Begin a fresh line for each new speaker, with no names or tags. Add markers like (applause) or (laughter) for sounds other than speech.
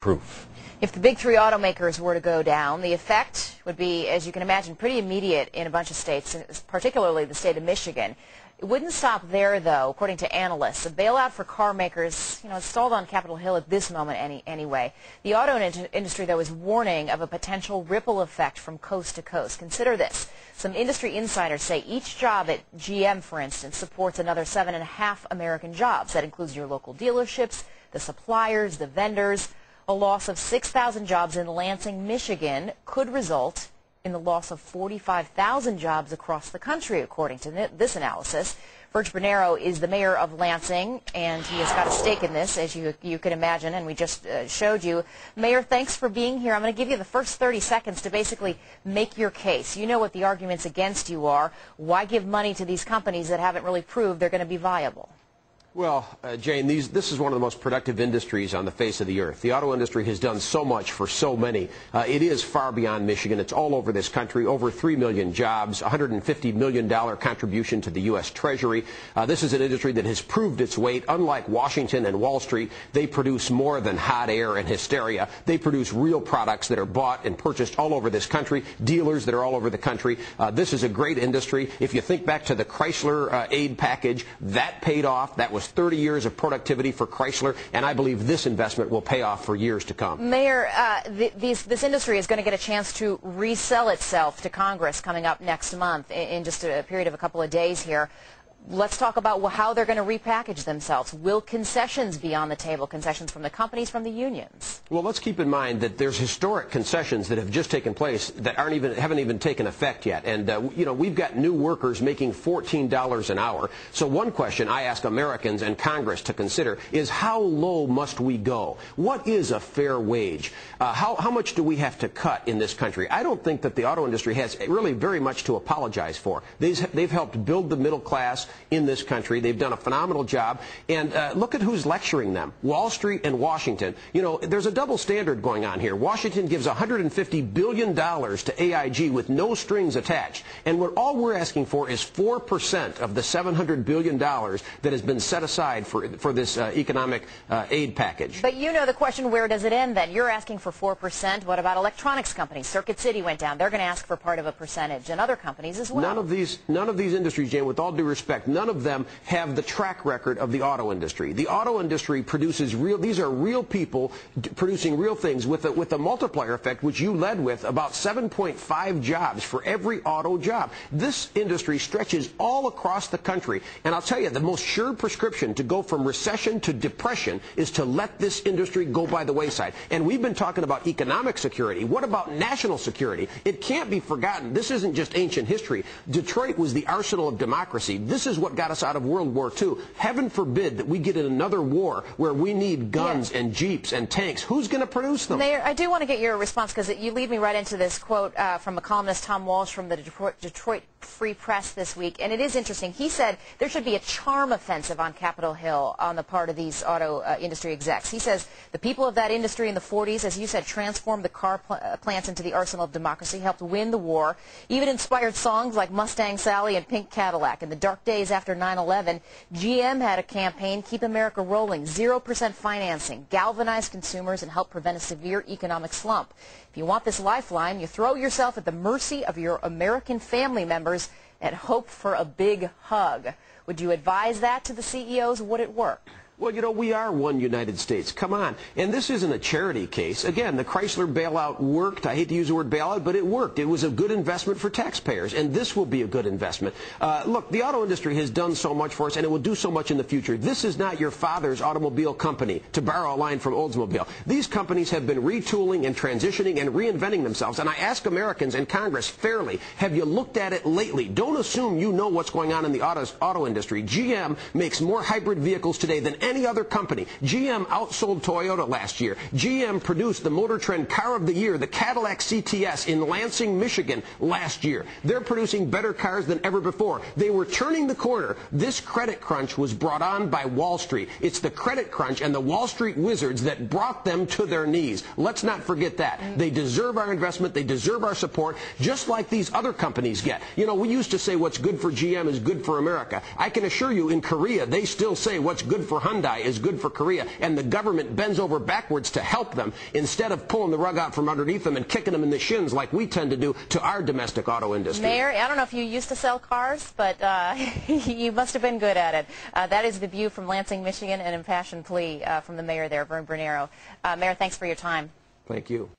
proof.
If the big three automakers were to go down, the effect would be, as you can imagine, pretty immediate in a bunch of states, particularly the state of Michigan. It wouldn't stop there, though, according to analysts. A bailout for car makers, you know, stalled on Capitol Hill at this moment any, anyway. The auto in industry, though, is warning of a potential ripple effect from coast to coast. Consider this. Some industry insiders say each job at GM, for instance, supports another seven and a half American jobs. That includes your local dealerships, the suppliers, the vendors. A loss of 6,000 jobs in Lansing, Michigan could result in the loss of 45,000 jobs across the country, according to this analysis. Virg Bernero is the mayor of Lansing, and he has got a stake in this, as you, you can imagine, and we just uh, showed you. Mayor, thanks for being here. I'm going to give you the first 30 seconds to basically make your case. You know what the arguments against you are. Why give money to these companies that haven't really proved they're going to be viable?
Well, uh, Jane, these, this is one of the most productive industries on the face of the earth. The auto industry has done so much for so many. Uh, it is far beyond Michigan. It's all over this country. Over 3 million jobs, $150 million contribution to the U.S. Treasury. Uh, this is an industry that has proved its weight. Unlike Washington and Wall Street, they produce more than hot air and hysteria. They produce real products that are bought and purchased all over this country, dealers that are all over the country. Uh, this is a great industry. If you think back to the Chrysler uh, aid package, that paid off. That was was 30 years of productivity for Chrysler, and I believe this investment will pay off for years to come.
Mayor, uh, th these, this industry is going to get a chance to resell itself to Congress coming up next month in, in just a period of a couple of days here let's talk about how they're going to repackage themselves. Will concessions be on the table, concessions from the companies, from the unions?
Well, let's keep in mind that there's historic concessions that have just taken place that aren't even haven't even taken effect yet. And uh, you know, we've got new workers making $14 an hour. So one question I ask Americans and Congress to consider is how low must we go? What is a fair wage? Uh, how, how much do we have to cut in this country? I don't think that the auto industry has really very much to apologize for. They've, they've helped build the middle class in this country. They've done a phenomenal job. And uh, look at who's lecturing them. Wall Street and Washington. You know, there's a double standard going on here. Washington gives $150 billion to AIG with no strings attached. And what all we're asking for is 4% of the $700 billion that has been set aside for, for this uh, economic uh, aid package.
But you know the question, where does it end then? You're asking for 4%. What about electronics companies? Circuit City went down. They're going to ask for part of a percentage, and other companies as well.
None of these, none of these industries, Jane, with all due respect, none of them have the track record of the auto industry. The auto industry produces real, these are real people producing real things with a, with a multiplier effect, which you led with, about 7.5 jobs for every auto job. This industry stretches all across the country. And I'll tell you, the most sure prescription to go from recession to depression is to let this industry go by the wayside. And we've been talking about economic security. What about national security? It can't be forgotten. This isn't just ancient history. Detroit was the arsenal of democracy. This is what got us out of World War II. Heaven forbid that we get in another war where we need guns and jeeps and tanks. Who's going to produce them?
Mayor, I do want to get your response because you lead me right into this quote uh, from a columnist, Tom Walsh, from the Detroit, Detroit Free Press this week. And it is interesting. He said there should be a charm offensive on Capitol Hill on the part of these auto uh, industry execs. He says the people of that industry in the 40s, as you said, transformed the car pl uh, plants into the arsenal of democracy, helped win the war, even inspired songs like Mustang Sally and Pink Cadillac. In the dark days days after 9-11, GM had a campaign, Keep America Rolling, 0% financing, galvanize consumers, and help prevent a severe economic slump. If you want this lifeline, you throw yourself at the mercy of your American family members and hope for a big hug. Would you advise that to the CEOs? Would it work?
Well, you know, we are one United States. Come on. And this isn't a charity case. Again, the Chrysler bailout worked. I hate to use the word bailout, but it worked. It was a good investment for taxpayers, and this will be a good investment. Uh, look, the auto industry has done so much for us, and it will do so much in the future. This is not your father's automobile company, to borrow a line from Oldsmobile. These companies have been retooling and transitioning and reinventing themselves, and I ask Americans and Congress fairly, have you looked at it lately? Don't assume you know what's going on in the auto, auto industry. GM makes more hybrid vehicles today than any other company. GM outsold Toyota last year. GM produced the Motor Trend Car of the Year, the Cadillac CTS in Lansing, Michigan last year. They're producing better cars than ever before. They were turning the corner. This credit crunch was brought on by Wall Street. It's the credit crunch and the Wall Street wizards that brought them to their knees. Let's not forget that. They deserve our investment. They deserve our support, just like these other companies get. You know, we used to say what's good for GM is good for America. I can assure you in Korea, they still say what's good for Hyundai Is good for Korea, and the government bends over backwards to help them instead of pulling the rug out from underneath them and kicking them in the shins like we tend to do to our domestic auto industry.
Mayor, I don't know if you used to sell cars, but uh, (laughs) you must have been good at it. Uh, that is the view from Lansing, Michigan, an impassioned plea uh, from the mayor there, Vern Bernero. Uh, mayor, thanks for your time.
Thank you.